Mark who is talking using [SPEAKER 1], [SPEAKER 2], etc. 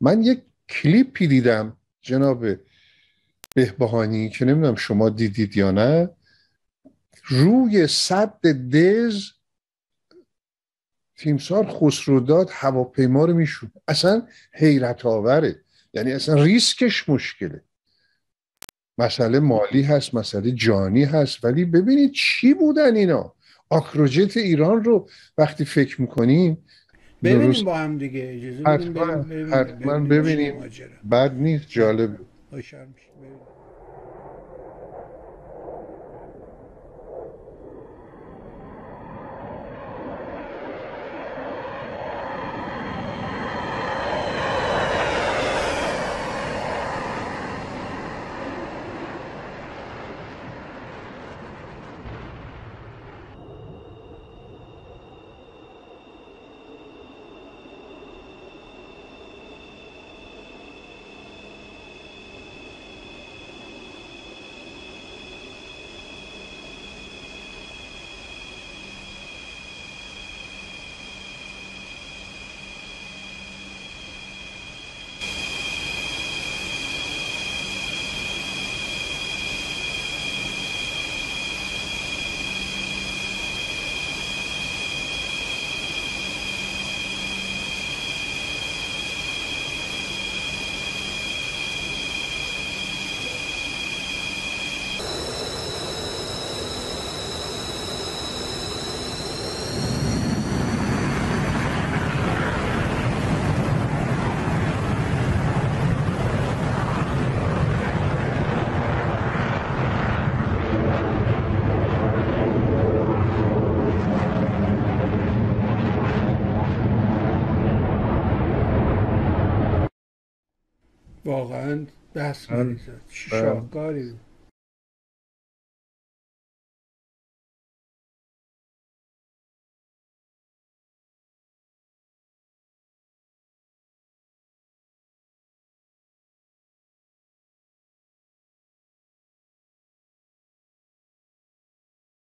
[SPEAKER 1] من یک کلیپی دیدم جناب بهبهانی که نمی‌دونم شما دیدید یا نه. روی صد دز تیمسار خسروداد هواپیما رو میشون اصلا حیرت آوره. یعنی اصلا ریسکش مشکله. مسئله مالی هست مسئله جانی هست ولی ببینید چی بودن اینا. آکروجت ایران رو وقتی فکر می‌کنیم
[SPEAKER 2] ببینیم با هم دیگه اجازه
[SPEAKER 1] حتما ببینیم بد نیست جالب.
[SPEAKER 2] واقعا بس شاهکاری